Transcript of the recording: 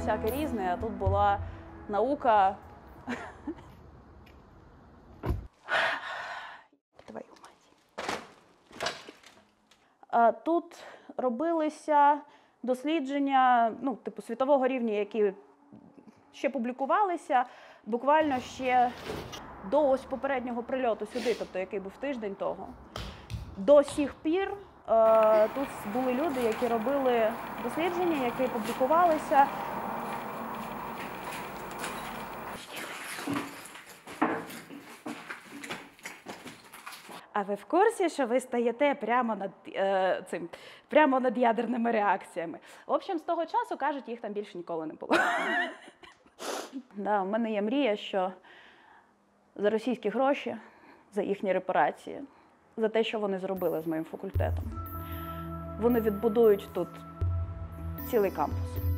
всяке різне, а тут була наука. Твою мать. Тут робилися дослідження ну, типу, світового рівня, які ще публікувалися буквально ще до ось попереднього прильоту сюди, тобто який був тиждень того. До сих пір тут були люди, які робили дослідження, які публікувалися. А ви в курсі, що ви стаєте прямо над е, цим, прямо над ядерними реакціями? В общем, з того часу кажуть, їх там більше ніколи не було. Да, у мене є мрія, що за російські гроші, за їхні репарації, за те, що вони зробили з моїм факультетом, вони відбудують тут цілий кампус.